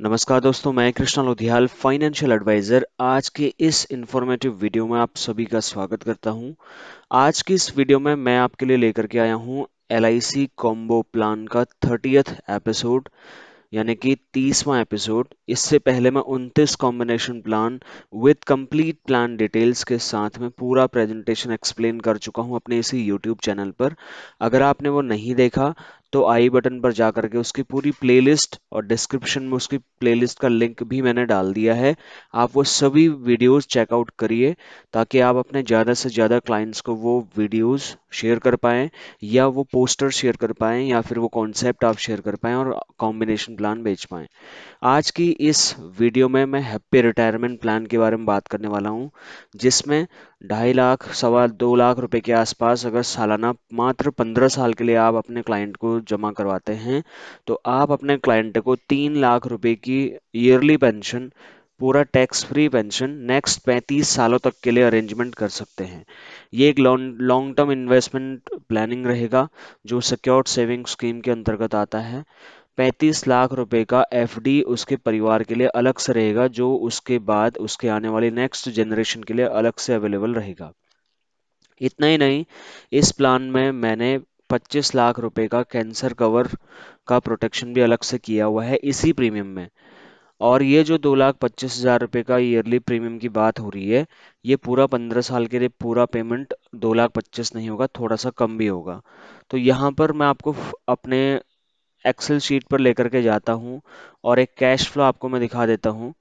नमस्कार दोस्तों, मैं कृष्णा लोधियाल फाइनेंशियल एडवाइजर आज के इस इंफॉर्मेटिव वीडियो में आप सभी का स्वागत करता हूँ। आज की इस वीडियो में मैं आपके लिए लेकर के आया हूँ एल आई कॉम्बो प्लान का थर्टियथ एपिसोड यानी कि तीसवां एपिसोड इससे पहले मैं उनतीस combination plan with complete plan details के साथ में पूरा प्रेजेंटेशन एक्सप्लेन कर चुका हूँ अपने इसी यूट्यूब चैनल पर। अगर आपने वो नहीं देखा तो आई बटन पर जा करके उसकी पूरी प्लेलिस्ट और डिस्क्रिप्शन में उसकी प्लेलिस्ट का लिंक भी मैंने डाल दिया है। आप वो सभी वीडियोस चेकआउट करिए ताकि आप अपने ज़्यादा से ज़्यादा क्लाइंट्स को वो वीडियोस शेयर कर पाएँ या वो पोस्टर शेयर कर पाएँ या फिर वो कॉन्सेप्ट आप शेयर कर पाएँ और कॉम्बिनेशन प्लान बेच पाएँ। आज की इस वीडियो में मैं हैप्पी रिटायरमेंट प्लान के बारे में बात करने वाला हूँ, जिसमें ढाई लाख, सवा दो लाख रुपए के आसपास अगर सालाना मात्र पंद्रह साल के लिए आप अपने क्लाइंट को जमा करवाते हैं तो आप अपने क्लाइंट को तीन लाख रुपए की ईयरली पेंशन पूरा टैक्स फ्री पेंशन नेक्स्ट पैंतीस सालों तक के लिए अरेंजमेंट कर सकते हैं। ये एक लॉन्ग टर्म इन्वेस्टमेंट प्लानिंग रहेगा, जो सिक्योर्ड सेविंग स्कीम के अंतर्गत आता है। पैंतीस लाख रुपए का एफडी उसके परिवार के लिए अलग से रहेगा, जो उसके बाद उसके आने वाली नेक्स्ट जनरेशन के लिए अलग से अवेलेबल रहेगा। इतना ही नहीं, इस प्लान में मैंने 25 लाख रुपए का कैंसर कवर का प्रोटेक्शन भी अलग से किया हुआ है इसी प्रीमियम में। और ये जो दो लाख पच्चीस हज़ार रुपये का ईयरली प्रीमियम की बात हो रही है, ये पूरा पंद्रह साल के लिए पूरा पेमेंट दो लाख पच्चीस नहीं होगा, थोड़ा सा कम भी होगा। तो यहाँ पर मैं आपको अपने एक्सेल शीट पर लेकर के जाता हूँ और एक कैश फ्लो आपको मैं दिखा देता हूँ।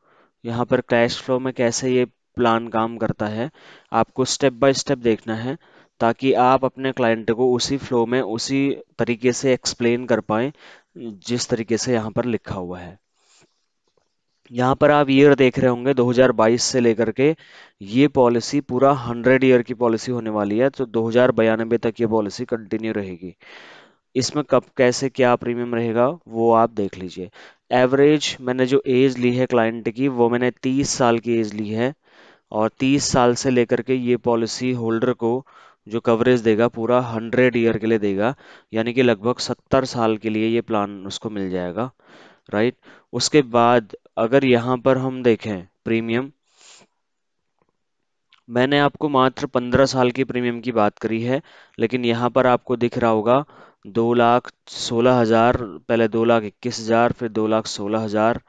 यहाँ पर कैश फ्लो में कैसे ये प्लान काम करता है, आपको स्टेप बाय स्टेप देखना है ताकि आप अपने क्लाइंट को उसी फ्लो में उसी तरीके से एक्सप्लेन कर पाए, जिस तरीके से यहाँ पर लिखा हुआ है। यहाँ पर आप ईयर देख रहे होंगे 2022 से लेकर के ये पॉलिसी पूरा 100 ईयर की पॉलिसी होने वाली है तो दो तक ये पॉलिसी कंटिन्यू रहेगी। इसमें कब, कैसे, क्या प्रीमियम रहेगा, वो आप देख लीजिए। एवरेज मैंने जो एज ली है क्लाइंट की, वो मैंने 30 साल की एज ली है और 30 साल से लेकर के ये पॉलिसी होल्डर को जो कवरेज देगा, पूरा 100 ईयर के लिए देगा, यानी कि लगभग 70 साल के लिए ये प्लान उसको मिल जाएगा राइट उसके बाद अगर यहाँ पर हम देखें प्रीमियम मैंने आपको मात्र 15 साल की प्रीमियम की बात करी है, लेकिन यहाँ पर आपको दिख रहा होगा दो लाख सोलह हज़ार, पहले दो लाख इक्कीस हज़ार, फिर दो लाख सोलह हज़ार।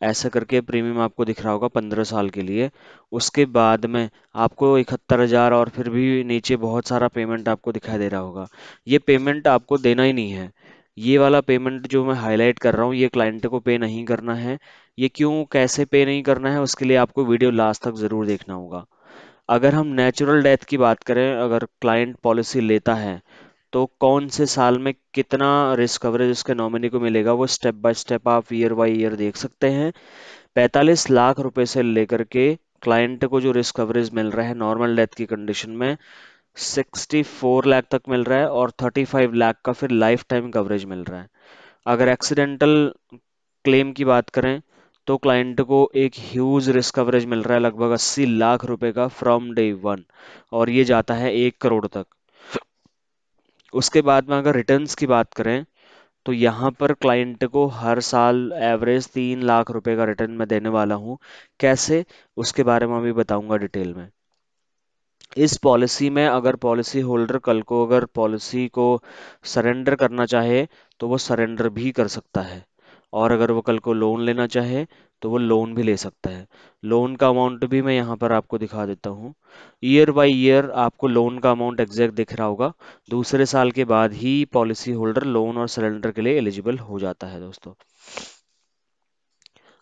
ऐसा करके प्रीमियम आपको दिख रहा होगा पंद्रह साल के लिए। उसके बाद में आपको इकहत्तर हज़ार और फिर भी नीचे बहुत सारा पेमेंट आपको दिखाई दे रहा होगा। ये पेमेंट आपको देना ही नहीं है। ये वाला पेमेंट जो मैं हाईलाइट कर रहा हूँ, ये क्लाइंट को पे नहीं करना है। ये क्यों, कैसे पे नहीं करना है, उसके लिए आपको वीडियो लास्ट तक ज़रूर देखना होगा। अगर हम नेचुरल डेथ की बात करें, अगर क्लाइंट पॉलिसी लेता है तो कौन से साल में कितना रिस्क कवरेज उसके नॉमिनी को मिलेगा? वो स्टेप बाय स्टेप आप ईयर बाय ईयर देख सकते हैं। 45 लाख रुपए से लेकर के क्लाइंट को जो रिस्क कवरेज मिल रहा है नॉर्मल डेथ की कंडीशन में 64 लाख तक मिल रहा है और 35 लाख का फिर लाइफ टाइम कवरेज मिल रहा है। अगर एक्सीडेंटल क्लेम की बात करें तो क्लाइंट को एक ह्यूज रिस्क कवरेज मिल रहा है, लगभग 80 लाख रुपए का फ्रॉम डे वन और ये जाता है एक करोड़ तक। उसके बाद में अगर रिटर्न्स की बात करें तो यहाँ पर क्लाइंट को हर साल एवरेज तीन लाख रुपए का रिटर्न मैं देने वाला हूँ। कैसे? उसके बारे में अभी बताऊँगा डिटेल में। इस पॉलिसी में अगर पॉलिसी होल्डर कल को अगर पॉलिसी को सरेंडर करना चाहे तो वो सरेंडर भी कर सकता है। और अगर वो कल को लोन लेना चाहे तो वो लोन भी ले सकता है। लोन का अमाउंट भी मैं यहाँ पर आपको दिखा देता हूँ। ईयर बाय ईयर आपको लोन का अमाउंट एग्जैक्ट दिख रहा होगा। दूसरे साल के बाद ही पॉलिसी होल्डर लोन और सिलेंडर के लिए एलिजिबल हो जाता है दोस्तों।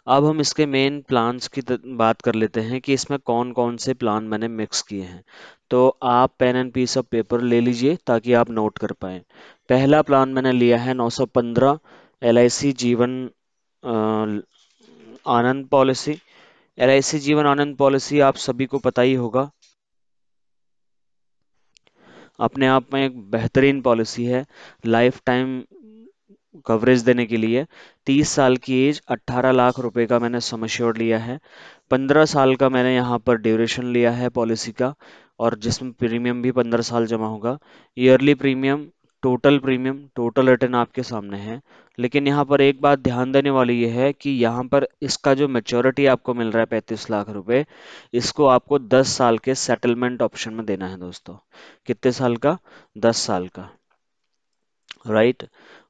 अब हम इसके मेन प्लान्स की बात कर लेते हैं कि इसमें कौन कौन से प्लान मैंने मिक्स किए हैं। तो आप pen and piece of paper ले लीजिए ताकि आप नोट कर पाए। पहला प्लान मैंने लिया है 915 L Jeevan Anand policy, LIC Jeevan Anand policy, आप सभी को पता ही होगा। अपने आप में एक बेहतरीन पॉलिसी है लाइफ टाइम कवरेज देने के लिए। 30 साल की एज 18 लाख रुपए का मैंने समश्योर लिया है। 15 साल का मैंने यहाँ पर ड्यूरेशन लिया है पॉलिसी का, और जिसमें प्रीमियम भी 15 साल जमा होगा। Yearly premium total premium total return आपके सामने है। लेकिन यहाँ पर एक बात ध्यान देने वाली ये है कि यहाँ पर इसका जो मेच्योरिटी आपको मिल रहा है पैंतीस लाख रुपए, इसको आपको 10 साल के सेटलमेंट ऑप्शन में देना है दोस्तों। कितने साल का? 10 साल का। राइट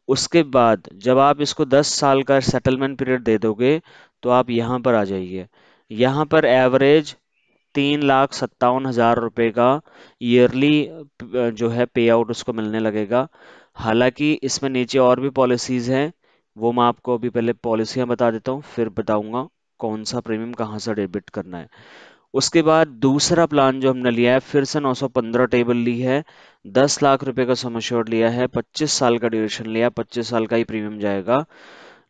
उसके बाद जब आप इसको 10 साल का सेटलमेंट पीरियड दे दोगे तो आप यहाँ पर आ जाइए। यहाँ पर एवरेज तीन लाख सत्तावन हज़ार रुपए का ईयरली जो है पे आउट उसको मिलने लगेगा। हालाँकि इसमें नीचे और भी पॉलिसीज़ हैं, वो मैं आपको अभी पहले पॉलिसियाँ बता देता हूँ, फिर बताऊँगा कौन सा प्रीमियम कहाँ से डेबिट करना है। उसके बाद दूसरा प्लान जो हमने लिया है, फिर से 915 टेबल ली है 10 लाख रुपए का सम लिया है 25 साल का ड्यूरेशन लिया 25 साल का ही प्रीमियम जाएगा।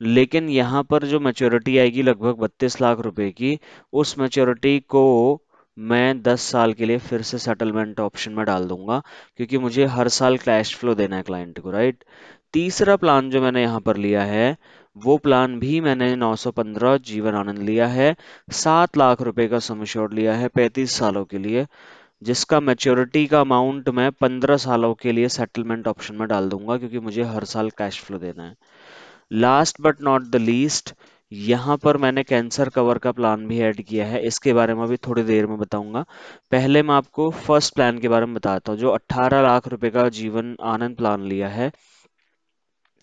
लेकिन यहाँ पर जो मेच्योरिटी आएगी, लगभग बत्तीस लाख रुपए की, उस मेच्योरिटी को मैं 10 साल के लिए फिर से सेटलमेंट ऑप्शन में डाल दूँगा, क्योंकि मुझे हर साल कैश फ्लो देना है क्लाइंट को राइट तीसरा प्लान जो मैंने यहाँ पर लिया है, वो प्लान भी मैंने 915 जीवन आनंद लिया है, सात लाख रुपए का सम लिया है 35 सालों के लिए, जिसका मेच्योरिटी का अमाउंट मैं 15 सालों के लिए सेटलमेंट ऑप्शन में डाल दूँगा, क्योंकि मुझे हर साल कैश फ्लो देना है। Last but not the least यहाँ पर मैंने कैंसर कवर का प्लान भी ऐड किया है, इसके बारे में अभी थोड़ी देर में बताऊँगा। पहले मैं आपको फ़र्स्ट प्लान के बारे में बताता हूँ, जो 18 लाख रुपए का जीवन आनंद प्लान लिया है।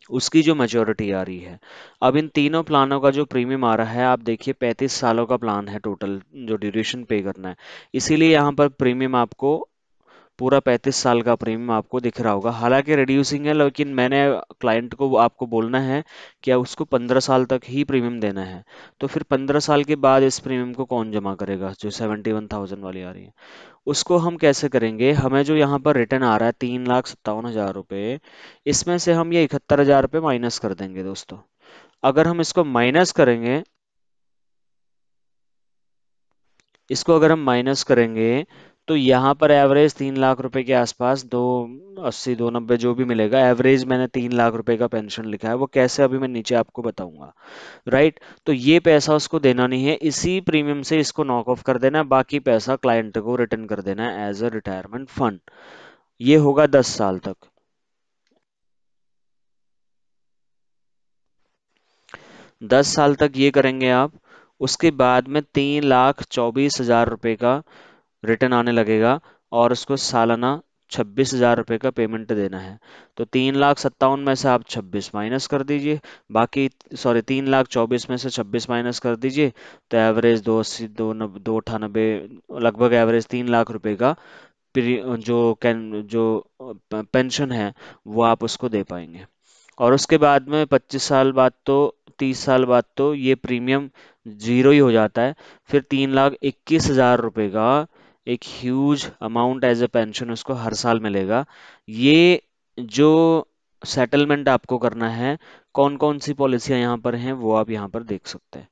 उसकी जो मेजोरिटी आ रही है। अब इन तीनों प्लानों का जो प्रीमियम आ रहा है, आप देखिए 35 सालों का प्लान है टोटल जो ड्यूरेशन पे करना है। इसीलिए यहाँ पर प्रीमियम आपको पूरा 35 साल का प्रीमियम आपको दिख रहा होगा। हालाँकि रिड्यूसिंग है लेकिन मैंने क्लाइंट को आपको बोलना है कि उसको 15 साल तक ही प्रीमियम देना है। तो फिर 15 साल के बाद इस प्रीमियम को कौन जमा करेगा जो 71,000 वाली आ रही है? उसको हम कैसे करेंगे? हमें जो यहाँ पर रिटर्न आ रहा है तीन लाख सत्तावन हज़ार रुपये इसमें से हम ये इकहत्तर हज़ार रुपये माइनस कर देंगे दोस्तों। अगर हम इसको माइनस करेंगे इसको अगर हम माइनस करेंगे तो यहाँ पर एवरेज तीन लाख रुपए के आसपास दो अस्सी, दो नब्बे जो भी मिलेगा एवरेज मैंने तीन लाख रुपए का पेंशन लिखा है, वो कैसे अभी मैं नीचे आपको बताऊँगा राइट तो ये पैसा उसको देना नहीं है, इसी प्रीमियम से इसको नॉक ऑफ़ कर देना बाकी पैसा क्लाइंट को रिटर्न कर देना है एज अ रिटायरमेंट फंड ये होगा दस साल तक। दस साल तक ये करेंगे आप, उसके बाद में तीन लाख चौबीस हज़ार रुपए का रिटर्न आने लगेगा और उसको सालाना छब्बीस हज़ार रुपये का पेमेंट देना है। तो तीन लाख सत्तावन में से आप छब्बीस माइनस कर दीजिए, बाकी सॉरी तीन लाख चौबीस में से छब्बीस माइनस कर दीजिए तो एवरेज दो अस्सी, दो नब्बे दो अठानबे, लगभग एवरेज तीन लाख रुपये का जो कैन जो पेंशन है, वो आप उसको दे पाएँगे। और उसके बाद में 25 साल बाद तो 30 साल बाद तो ये प्रीमियम ज़ीरो ही हो जाता है। फिर तीन लाख इक्कीस हज़ार रुपये का एक huge amount as a pension उसको हर साल मिलेगा। ये जो सेटलमेंट आपको करना है कौन कौन सी पॉलिसियाँ यहाँ पर हैं, वो आप यहाँ पर देख सकते हैं।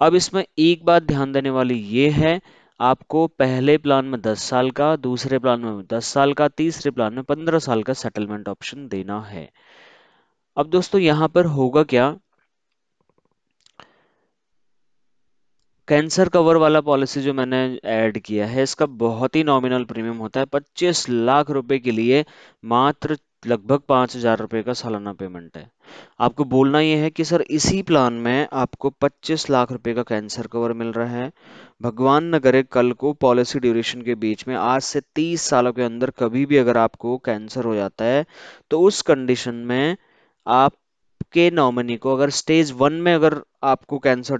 अब इसमें एक बात ध्यान देने वाली ये है, आपको पहले प्लान में 10 साल का, दूसरे प्लान में 10 साल का, तीसरे प्लान में 15 साल का सेटलमेंट ऑप्शन देना है। अब दोस्तों, यहाँ पर होगा क्या? कैंसर कवर वाला पॉलिसी जो मैंने ऐड किया है, इसका बहुत ही नॉमिनल प्रीमियम होता है। 25 लाख रुपए के लिए मात्र लगभग पाँच हज़ार रुपए का सालाना पेमेंट है। आपको बोलना यह है कि सर, इसी प्लान में आपको 25 लाख रुपए का कैंसर कवर मिल रहा है। भगवान न करे, कल को पॉलिसी ड्यूरेशन के बीच में, आज से 30 सालों के अंदर कभी भी अगर आपको कैंसर हो जाता है तो उस कंडीशन में आप आपके नॉमिनी को, अगर स्टेज वन में अगर आपको कैंसर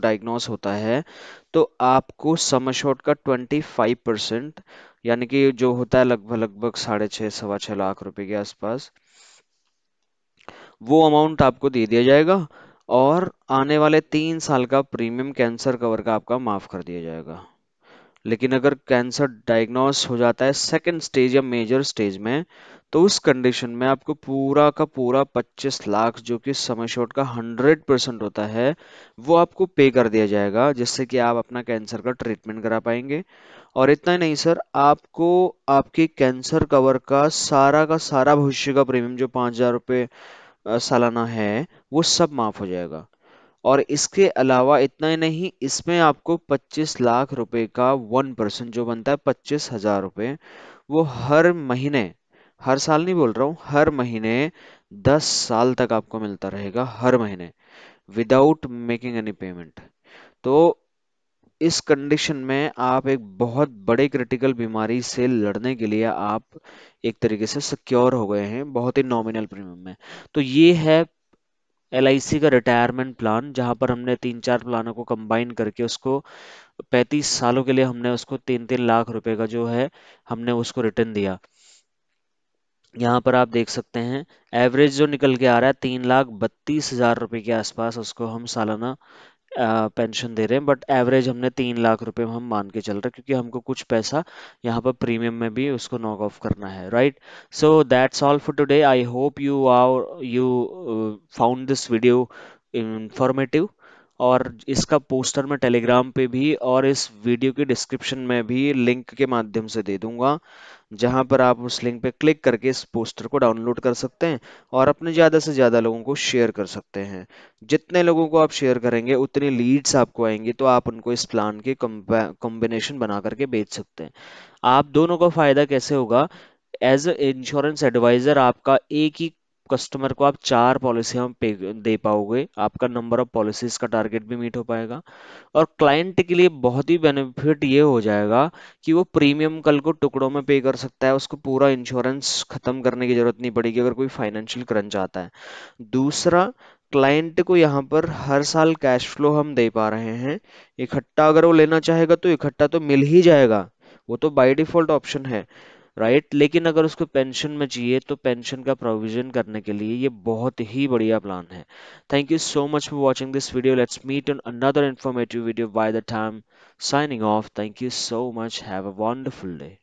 डायग्नोस होता है तो आपको सम का ट्वेंटी फाइव परसेंट यानी कि जो होता है लगभग लगभग साढ़े छह, सवा छह लाख रुपए के आसपास, वो अमाउंट आपको दे दिया जाएगा और आने वाले तीन साल का प्रीमियम कैंसर कवर का आपका माफ़ कर दिया जाएगा। लेकिन अगर कैंसर डायग्नोस हो जाता है सेकेंड स्टेज या मेजर स्टेज में तो उस कंडीशन में आपको पूरा का पूरा 25 लाख जो कि समय शॉट का 100 परसेंट होता है, वो आपको पे कर दिया जाएगा, जिससे कि आप अपना कैंसर का ट्रीटमेंट करा पाएँगे। और इतना ही नहीं सर आपको आपके कैंसर कवर का सारा का सारा भविष्य का प्रीमियम जो पाँच हज़ार रुपये सालाना है, वो सब माफ़ हो जाएगा। और इसके अलावा इतना ही नहीं, इसमें आपको 25 लाख रुपए का वन परसेंट जो बनता है, पच्चीस हज़ार रुपये वो हर महीने हर साल नहीं बोल रहा हूँ, हर महीने दस साल तक आपको मिलता रहेगा, हर महीने विदाउट मेकिंग एनी पेमेंट तो इस कंडीशन में आप एक बहुत बड़े क्रिटिकल बीमारी से लड़ने के लिए आप एक तरीके से सिक्योर हो गए हैं, बहुत ही नॉमिनल प्रीमियम में। तो ये है एल का रिटायरमेंट प्लान जहाँ पर हमने तीन चार प्लानों को कंबाइन करके उसको पैंतीस सालों के लिए हमने उसको तीन तीन लाख रुपए का जो है, हमने उसको रिटर्न दिया। यहाँ पर आप देख सकते हैं एवरेज जो निकल के आ रहा है तीन लाख बत्तीस हज़ार रुपये के आसपास उसको हम सालाना पेंशन दे रहे हैं बट एवरेज हमने तीन लाख रुपए हम मान के चल रहे हैं, क्योंकि हमको कुछ पैसा यहाँ पर प्रीमियम में भी उसको नॉक ऑफ़ करना है right so that's all for today I hope you are you found this video informative और इसका पोस्टर मैं टेलीग्राम पे भी और इस वीडियो के डिस्क्रिप्शन में भी लिंक के माध्यम से दे दूँगा, जहाँ पर आप उस लिंक पे क्लिक करके इस पोस्टर को डाउनलोड कर सकते हैं और अपने ज़्यादा से ज़्यादा लोगों को शेयर कर सकते हैं। जितने लोगों को आप शेयर करेंगे, उतनी लीड्स आपको आएँगे तो आप उनको इस प्लान के कॉम्बिनेशन बना करके बेच सकते हैं। आप दोनों का फ़ायदा कैसे होगा? एज इंश्योरेंस एडवाइज़र आपका एक ही कस्टमर को आप चार पॉलिसियाँ दे पाओगे, आपका नंबर ऑफ़ पॉलिसीज़ का टारगेट भी मीट हो पाएगा। और क्लाइंट के लिए बहुत ही बेनिफिट ये हो जाएगा कि वो प्रीमियम कल को टुकड़ों में पे कर सकता है, उसको पूरा इंश्योरेंस खत्म करने की ज़रूरत नहीं पड़ेगी अगर कोई फाइनेंशियल क्रंच आता है। दूसरा क्लाइंट को यहाँ पर हर साल कैश फ्लो हम दे पा रहे हैं। इकट्ठा अगर वो लेना चाहेगा तो इकट्ठा तो मिल ही जाएगा। वो तो बाय डिफ़ॉल्ट ऑप्शन है। Right right? लेकिन अगर उसको पेंशन में चाहिए तो पेंशन का प्रोविज़न करने के लिए ये बहुत ही बढ़िया प्लान है। Thank you so much for watching this video let's meet on another informative video by the time signing off thank you so much have a wonderful day